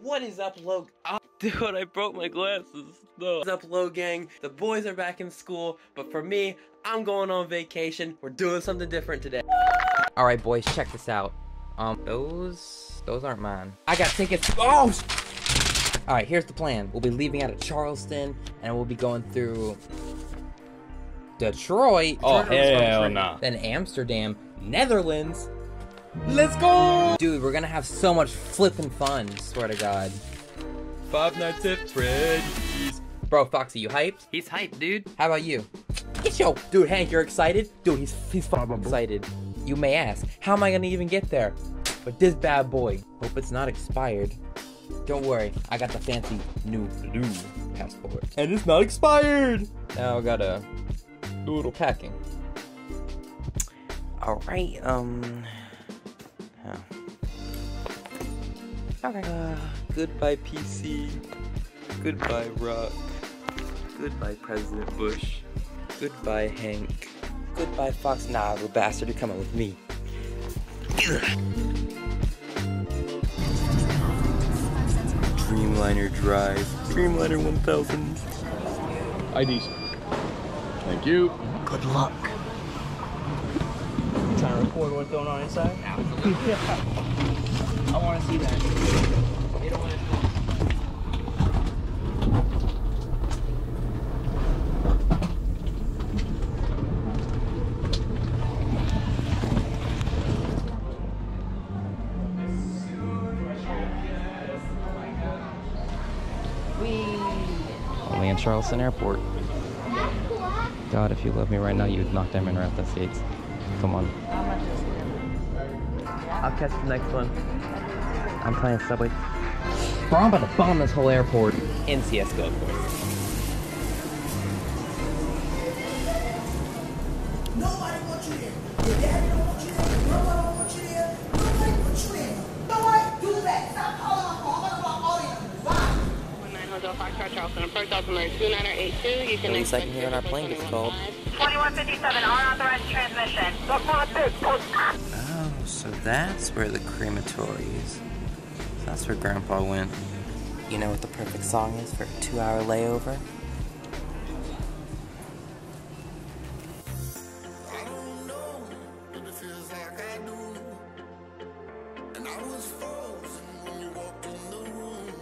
What is up, Low? Oh, Dude, I broke my glasses. No. What's up, Low Gang? The boys are back in school, but for me, I'm going on vacation. We're doing something different today. All right, boys, check this out. Um, those, those aren't mine. I got tickets. Oh. All right, here's the plan. We'll be leaving out of Charleston, and we'll be going through Detroit. Oh, hell nah. Then Amsterdam, Netherlands. Let's go! Dude, we're gonna have so much flippin' fun, swear to God. Five Nights at Freddy's. Bro, Foxy, you hyped? He's hyped, dude. How about you? Get yo! Dude, Hank, you're excited? Dude, he's, he's fucking excited. You may ask, how am I gonna even get there? But this bad boy, hope it's not expired. Don't worry, I got the fancy new blue passport. And it's not expired! Now I gotta do a little packing. Alright, um... Oh. Okay. Uh, goodbye, PC. Goodbye, Rock. Goodbye, President Bush. Goodbye, Hank. Goodbye, Fox. Nah, little bastard, you're coming with me. Dreamliner Drive. Dreamliner 1000. IDs. Thank you. Good luck. Trying to record what's going on inside? Absolutely. I want to see that. You don't want to Only in Charleston Airport. God, if you love me right now, you'd knock Diamond right out the gates. Come on. I'll catch the next one. I'm playing Subway. Bro, I'm about to bomb this whole airport. In CSGO, of course. Nobody wants you here. Your daddy don't want you here. Your mama don't want you here. Nobody wants you here. You know what? Do that. Stop calling my phone. I'm gonna block all of. Bye. Foxtrot Charleston approach altimeter 2982. You can At least I can expect hear when our plane gets called. 2157, unauthorized transmission. Oh, so that's where the crematory is. That's where Grandpa went. You know what the perfect song is for a two-hour layover? I don't know, but it feels like I do. And I was frozen when you walked in the room.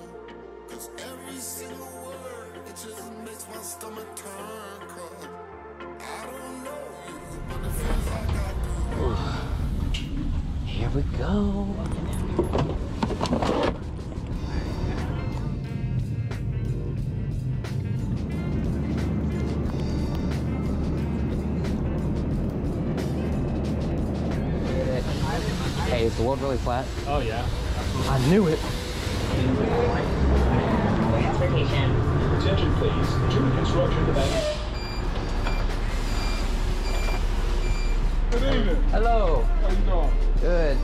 Cause every single word, it just makes my stomach turn cold. I don't know you, but it feels like I do. Here we go. Hey, is the world really flat? Oh yeah. I knew it. Transportation. Attention please. Junior construction to that. Good evening. Hello. How you doing? Good.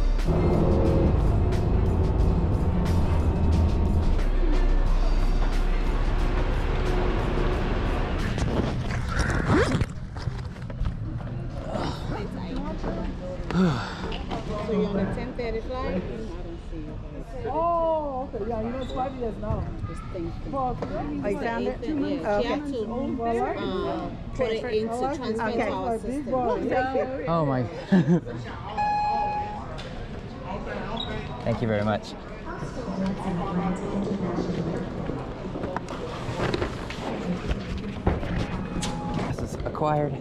Years now. Well, I found it. Okay. um, put it into transfer Okay. to our system. boy. Thank you. Oh my. Thank you very much. This is acquired,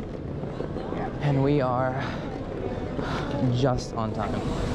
and we are just on time.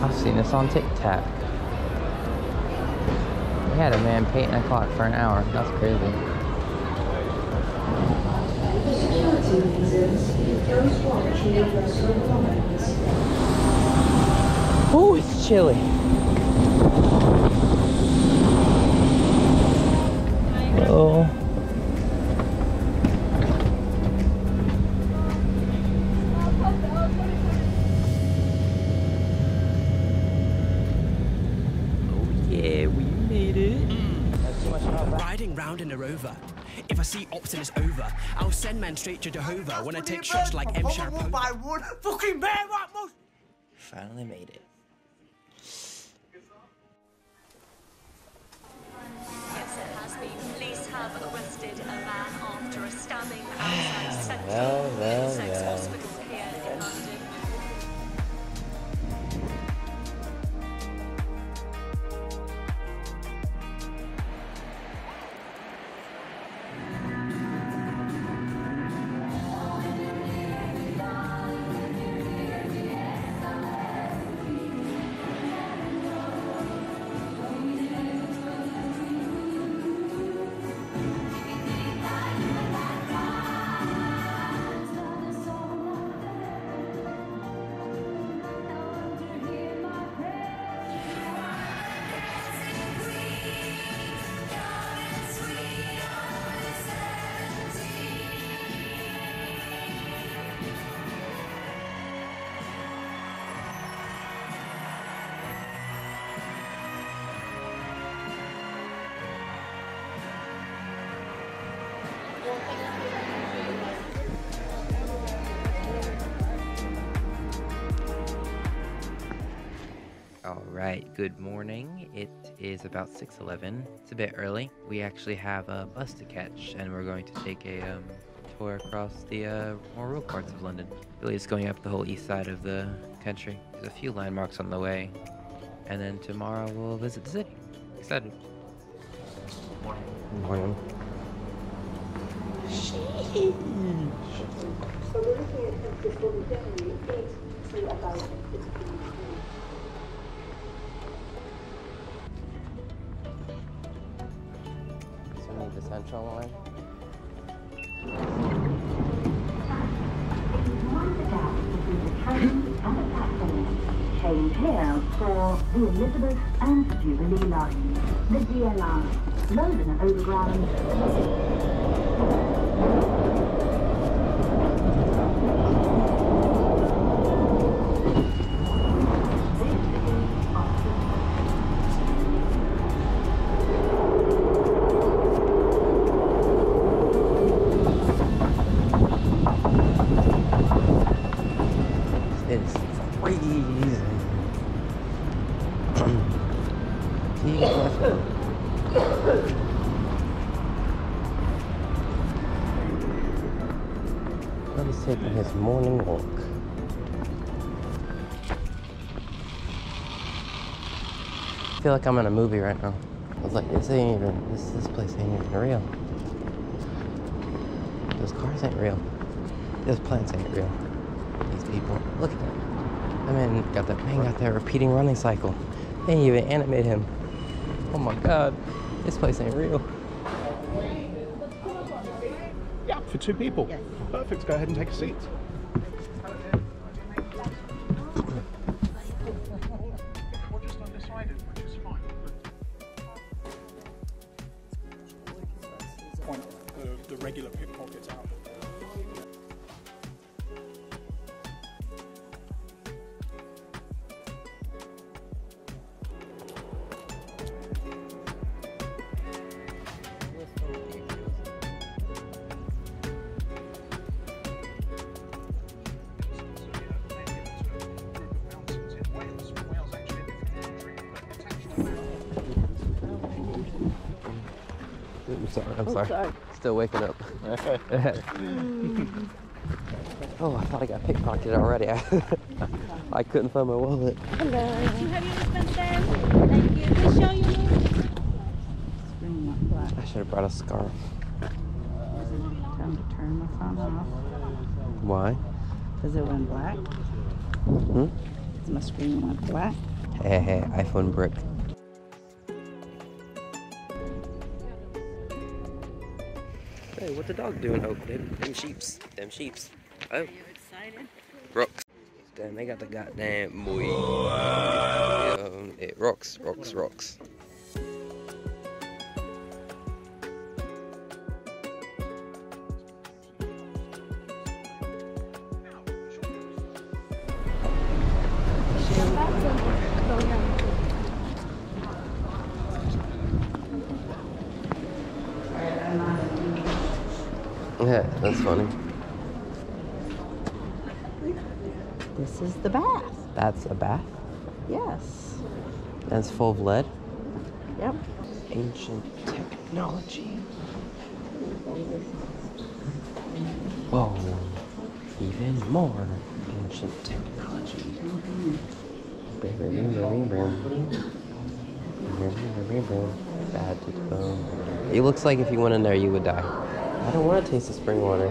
I've seen this on TikTok. We had a man painting a clock for an hour. That's crazy. Oh, it's chilly. Oh. Riding round in a rover. If I see Optimus over, I'll send men straight to Jehovah when I take shots like M. Sharapova. by one fucking bear right most. Finally made it. Yes, it has been. Police have arrested a man after a stabbing outside Central Well, well, well. Right, good morning. It is about 6:11. It's a bit early. We actually have a bus to catch, and we're going to take a um, tour across the uh, more rural parts of London. Really, it's going up the whole east side of the country. There's a few landmarks on the way, and then tomorrow we'll visit the city. Excited. Morning. Morning. So we need the central line. Change here for the Elizabeth and Jubilee line. The DLR. London Overground. His morning walk. I feel like I'm in a movie right now. I was like, this ain't even, this, this place ain't even real. Those cars ain't real. Those plants ain't real. These people, look at that. That man got that man got that repeating running cycle. They even animate him. Oh my god, this place ain't real. Yeah, for two people. Perfect. Go ahead and take a seat. I'm sorry, I'm sorry. Still waking up. oh, I thought I got pickpocketed already. I couldn't find my wallet. Hello. Have you spent them? Thank you. Just show you. I should have brought a scarf. Time to turn my phone off. Why? Because it went black. Hmm? 'Cause my screen went black. Hey, hey, iPhone brick. Hey, what the dog doing? Oh, them, them sheeps. Them sheeps. Oh. Are you excited? Rocks. Damn, they got the goddamn boy. Um, it rocks, rocks, rocks. That's funny. This is the bath. That's a bath. Yes. That's full of lead. Yep. Ancient technology. Whoa. Even more ancient technology. Bad to bone. It looks like if you went in there, you would die. I don't want to taste the spring water.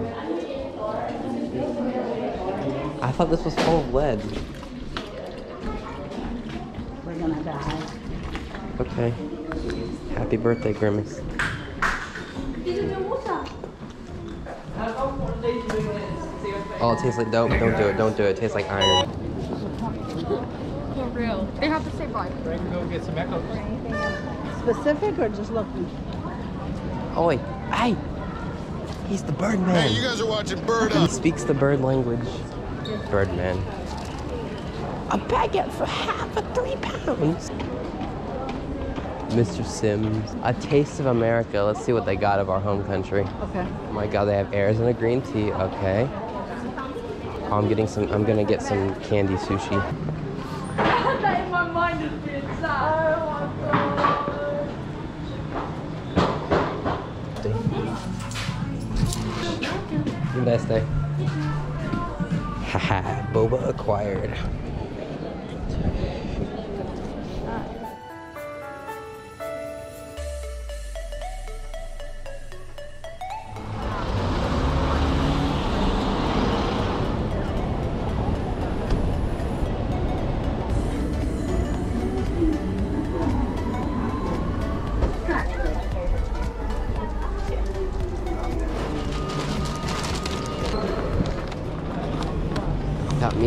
I thought this was full of lead. We're gonna die. Okay. Happy birthday, Grimace. Oh, it tastes like dope. Don't do it. Don't do it. It tastes like iron. For real. They have to say bye. Go get some echoes. Specific or just looking? Oi. Hey! He's the Birdman. Hey, you guys are watching Bird He speaks the bird language. Birdman. A baguette for half of three pounds. Mr. Simms. A taste of America. Let's see what they got of our home country. Okay. Oh my god, they have Arizona green tea. Okay. Oh, I'm getting some. I'm gonna get some candy sushi. Have a nice day. Haha, boba acquired.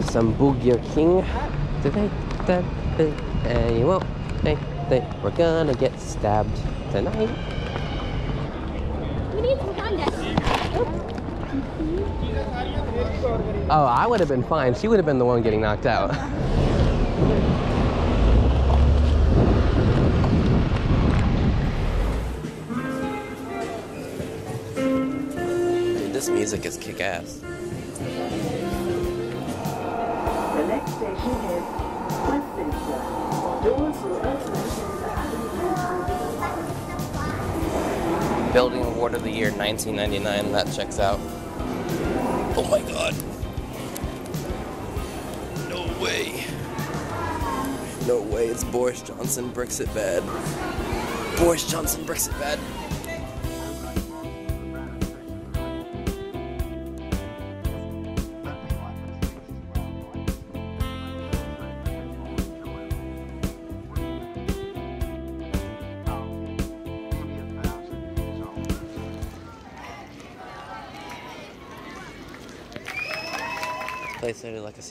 Got me some Burger King. Today, today, and you won't think that we're gonna get stabbed tonight. We need some context. Oh, I would have been fine. She would have been the one getting knocked out. Dude, this music is kick Building Award of the Year 1999, that checks out. Oh my god. No way. No way, it's Boris Johnson bricks it bad. Boris Johnson bricks it bad.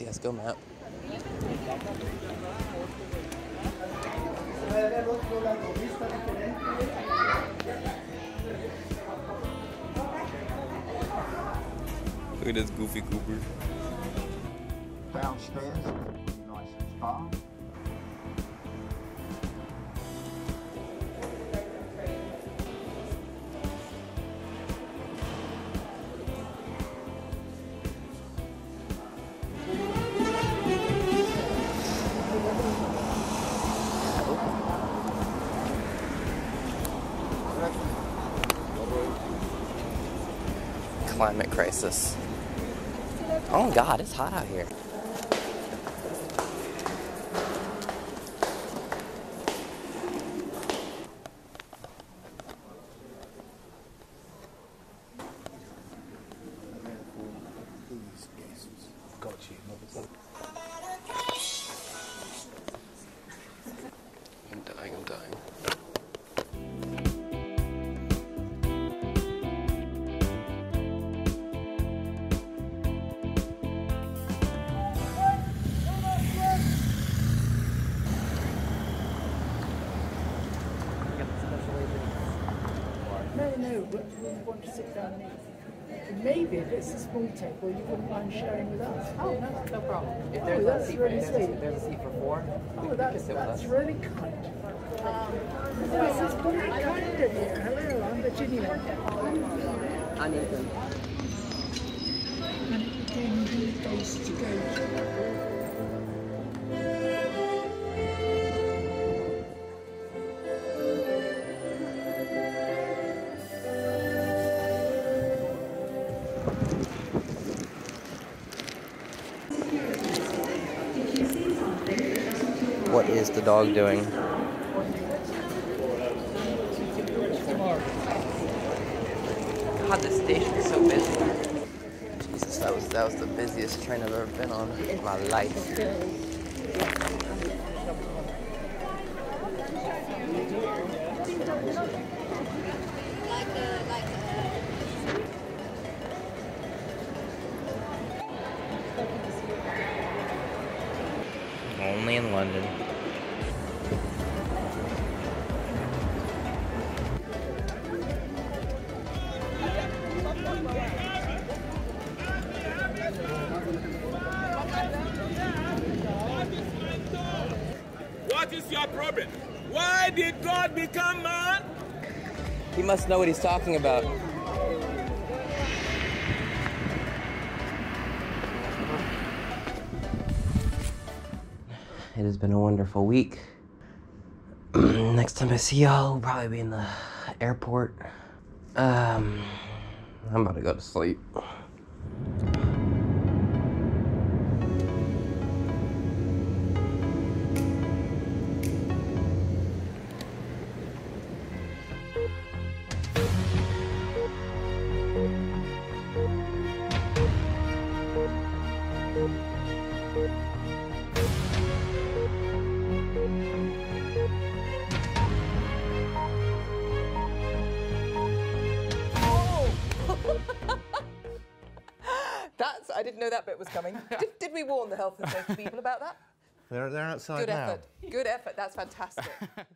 CSGO map. Look at this goofy Cooper. Downstairs, nice and spa. Climate crisis. Oh god, it's hot out here. Maybe if it's a small table, you wouldn't mind sharing with us. Oh, no, no problem. If Oh, there's, that's a, seat really for, there's, a, sweet. there's a seat for four, we Oh, can that's, with us. really kind. Um, this is very kind of you. Hello, I'm Virginia. I'm Ethan. And it became the place to go to. Is the dog doing? God, this station is so busy. Jesus, that was that was the busiest train I've ever been on in my life. What is your problem? Why did God become man? He must know what he's talking about. It has been a wonderful week. Next time I see y'all, we'll probably be in the airport. Um, I'm about to go to sleep. Didn't know that bit was coming. did, did we warn the health and safety people about that? They're, they're outside Good now. effort. Good effort. That's fantastic.